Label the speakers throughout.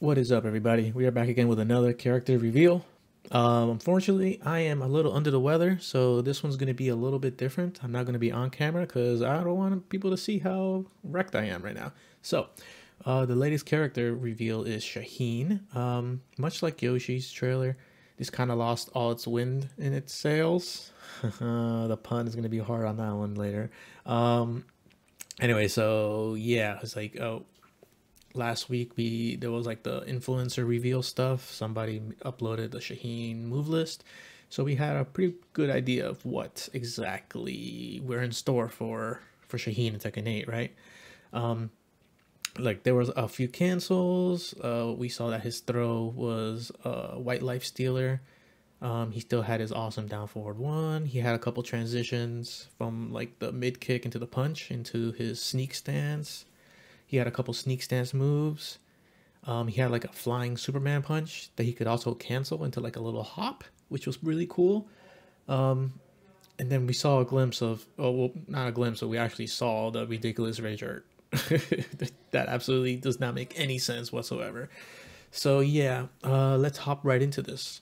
Speaker 1: What is up, everybody? We are back again with another character reveal. Um, unfortunately, I am a little under the weather, so this one's going to be a little bit different. I'm not going to be on camera because I don't want people to see how wrecked I am right now. So, uh, the latest character reveal is Shaheen. Um, much like Yoshi's trailer, this kind of lost all its wind in its sails. the pun is going to be hard on that one later. Um, anyway, so yeah, it's like, oh, last week we there was like the influencer reveal stuff. Somebody uploaded the Shaheen move list. So we had a pretty good idea of what exactly we're in store for for Shaheen and Tekken 8, right? Um like there was a few cancels. Uh we saw that his throw was a white life stealer. Um, he still had his awesome down forward one. He had a couple transitions from like the mid kick into the punch into his sneak stance. He had a couple sneak stance moves. Um, he had like a flying Superman punch that he could also cancel into like a little hop, which was really cool. Um, and then we saw a glimpse of, oh, well, not a glimpse, but we actually saw the ridiculous rage art. that absolutely does not make any sense whatsoever. So yeah, uh, let's hop right into this.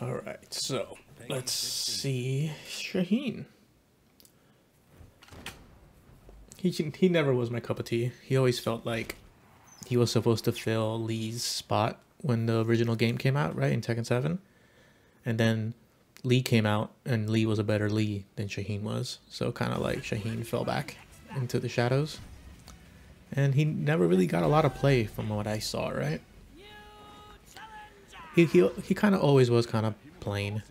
Speaker 1: All right, so let's see Shaheen. He he never was my cup of tea. He always felt like he was supposed to fill Lee's spot when the original game came out, right in Tekken Seven, and then Lee came out and Lee was a better Lee than Shaheen was. So kind of like Shaheen fell back into the shadows, and he never really got a lot of play from what I saw, right? He he he kind of always was kind of plain.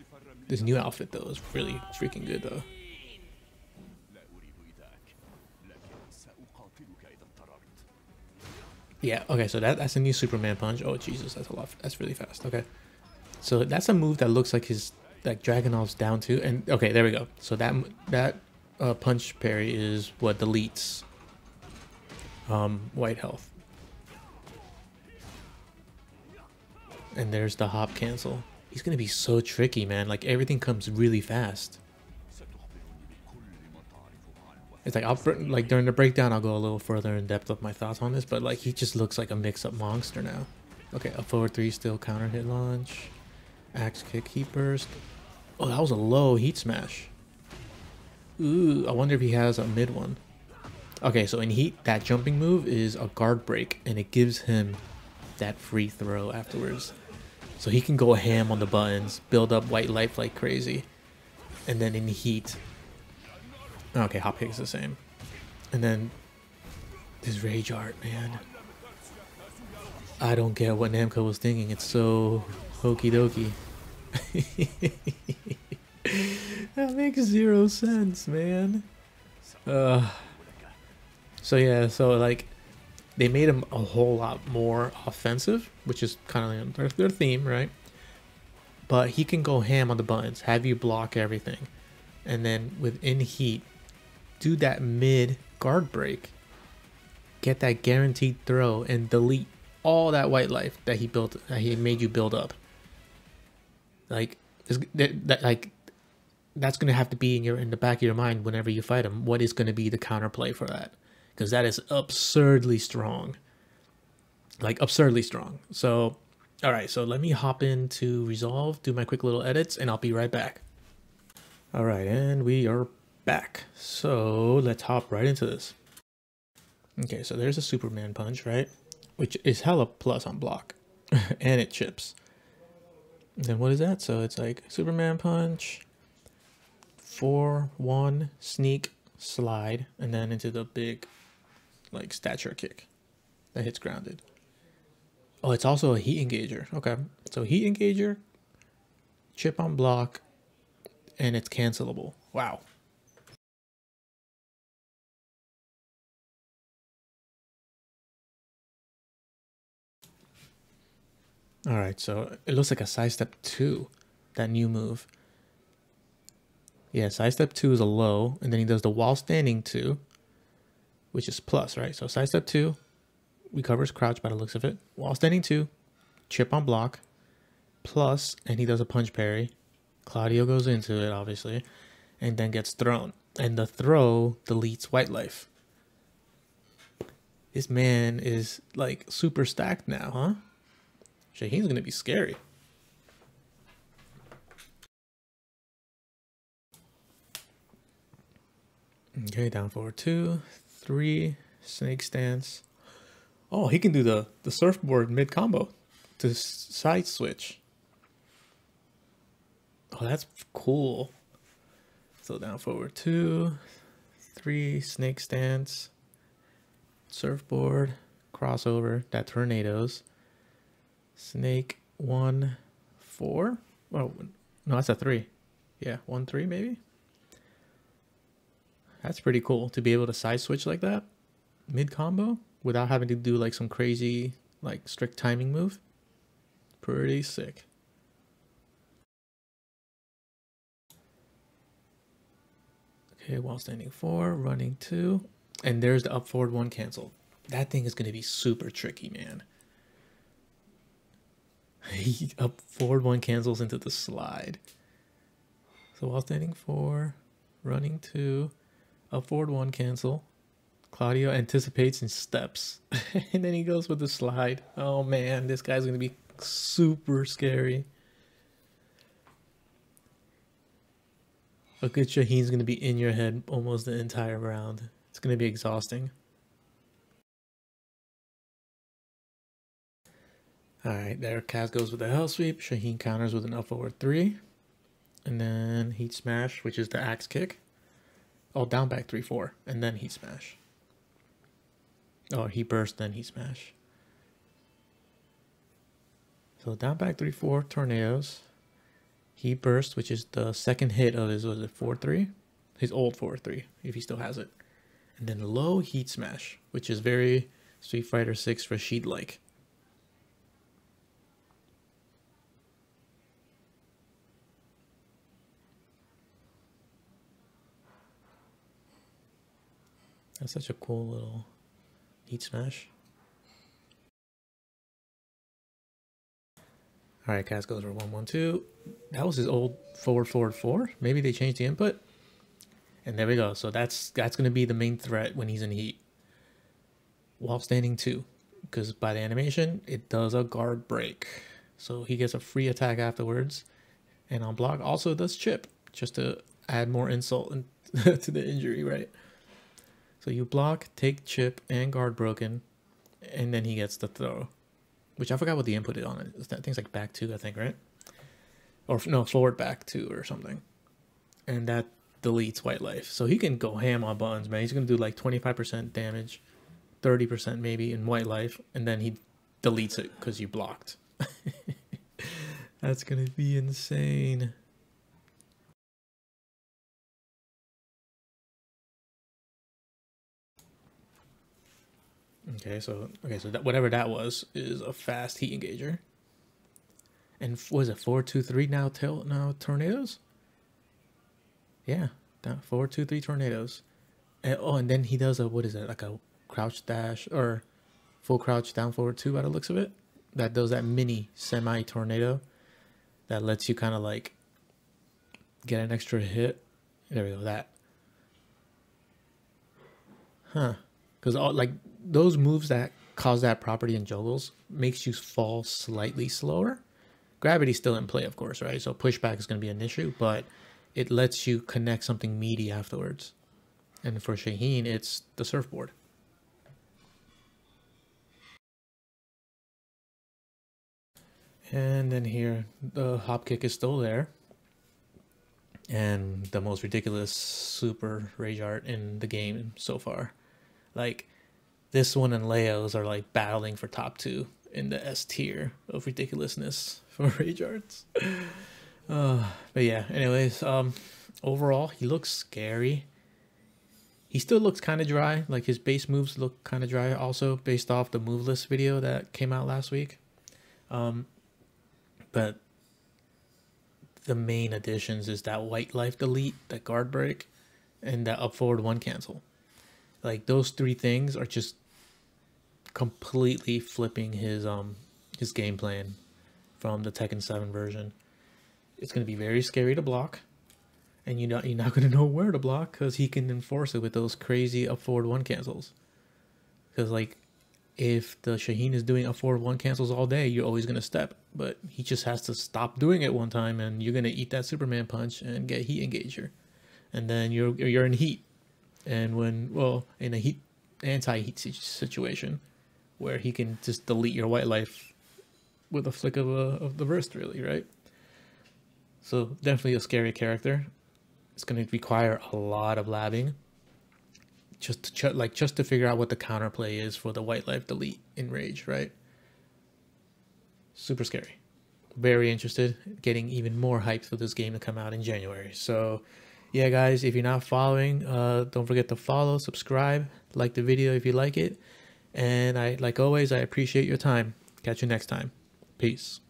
Speaker 1: This new outfit though is really freaking good though. Yeah, okay, so that, that's a new Superman punch. Oh, Jesus, that's a lot. That's really fast. Okay. So that's a move that looks like his, like Dragunov's down to. And, okay, there we go. So that, that uh, punch parry is what deletes um, white health. And there's the hop cancel. He's going to be so tricky, man. Like, everything comes really fast. It's like I'll like during the breakdown I'll go a little further in depth of my thoughts on this, but like he just looks like a mix-up monster now. Okay, a forward three still counter hit launch, axe kick heat burst. Oh, that was a low heat smash. Ooh, I wonder if he has a mid one. Okay, so in heat, that jumping move is a guard break, and it gives him that free throw afterwards. So he can go ham on the buttons, build up white life like crazy, and then in heat, Okay, hop kick's the same. And then this rage art, man. I don't get what Namco was thinking. It's so hokey dokey. that makes zero sense, man. Uh, so yeah, so like they made him a whole lot more offensive, which is kind of their, their theme, right? But he can go ham on the buttons, have you block everything, and then within heat, do that mid guard break, get that guaranteed throw, and delete all that white life that he built, that he made you build up. Like that, that like that's gonna have to be in your in the back of your mind whenever you fight him. What is gonna be the counterplay for that? Because that is absurdly strong. Like absurdly strong. So, all right. So let me hop into Resolve, do my quick little edits, and I'll be right back. All right, and we are back. So let's hop right into this. Okay, so there's a Superman punch, right? Which is hella plus on block. and it chips. then what is that? So it's like Superman punch, 4, 1, sneak, slide, and then into the big like stature kick that hits grounded. Oh, it's also a heat engager. Okay. So heat engager, chip on block, and it's cancelable. Wow. All right, so it looks like a sidestep two, that new move. Yeah, sidestep two is a low, and then he does the while standing two, which is plus, right? So sidestep two, recovers crouch by the looks of it. While standing two, chip on block, plus, and he does a punch parry. Claudio goes into it, obviously, and then gets thrown. And the throw deletes white life. This man is like super stacked now, huh? Shaheen's gonna be scary. Okay, down forward two, three, snake stance. Oh, he can do the, the surfboard mid combo to side switch. Oh, that's cool. So down forward two, three, snake stance, surfboard, crossover, that tornadoes, snake one, four. Oh, no, that's a three. Yeah, one, three maybe. That's pretty cool to be able to side switch like that mid combo without having to do like some crazy like strict timing move. Pretty sick. Okay, while standing four, running two, and there's the up forward one cancel. That thing is going to be super tricky, man. He up forward one cancels into the slide. So while standing four, running two, up forward one cancel. Claudio anticipates and steps. and then he goes with the slide. Oh man, this guy's to be super scary. A good Shaheen's to be in your head almost the entire round. It's to be exhausting. Alright, there Kaz goes with the Hell Sweep. Shaheen counters with an up forward 3. And then Heat Smash, which is the Axe Kick. Oh, down back 3 4. And then Heat Smash. Oh, he burst, then Heat Smash. So down back 3 4, Tornadoes. He burst, which is the second hit of his, was it 4 3? His old 4 3, if he still has it. And then low Heat Smash, which is very Street Fighter 6 Rashid That's such a cool little heat smash. All right, Kaz goes for one, one, two. That was his old forward, forward, four. Maybe they changed the input. And there we go. So that's that's gonna be the main threat when he's in heat. While standing two, because by the animation it does a guard break, so he gets a free attack afterwards, and on block also does chip, just to add more insult to the injury, right? So you block, take chip, and guard broken, and then he gets the throw. Which I forgot what the input is on it. That thing's like back two, I think, right? Or no, forward back two or something. And that deletes white life. So he can go ham on buttons, man. He's gonna do like 25% damage, 30% maybe in white life, and then he deletes it because you blocked. That's gonna be insane. Okay, so okay, so that whatever that was is a fast heat engager. And was it four two three now? Tail now tornadoes. Yeah, down four two three tornadoes. And, oh, and then he does a what is it like a crouch dash or full crouch down forward two by the looks of it. That does that mini semi tornado that lets you kind of like get an extra hit. There we go. That. Huh. Because like those moves that cause that property in juggles makes you fall slightly slower. Gravity's still in play, of course, right? So pushback is going to be an issue, but it lets you connect something meaty afterwards. And for Shaheen, it's the surfboard. And then here, the hop kick is still there. And the most ridiculous super rage art in the game so far. Like, this one and Leo's are like battling for top two in the S tier of ridiculousness for rage arts. Uh, but yeah, anyways, um, overall he looks scary. He still looks kind of dry. Like his base moves look kind of dry, also based off the move list video that came out last week. Um, but the main additions is that white life delete, that guard break, and that up forward one cancel. Like those three things are just completely flipping his um his game plan from the Tekken 7 version. It's going to be very scary to block, and you're not you're not going to know where to block because he can enforce it with those crazy up forward one cancels. Because like if the Shaheen is doing a 4-1 cancels all day, you're always going to step. But he just has to stop doing it one time and you're going to eat that Superman punch and get heat engager. And then you're you're in heat. And when, well, in a heat, anti-heat situation where he can just delete your white life with a flick of, a, of the wrist, really, right? So definitely a scary character. It's going to require a lot of labbing just to ch- like just to figure out what the counterplay is for the white life delete in rage right super scary very interested getting even more hyped for this game to come out in january so yeah guys if you're not following uh don't forget to follow subscribe like the video if you like it. And i like always i appreciate your time. Catch you next time. Peace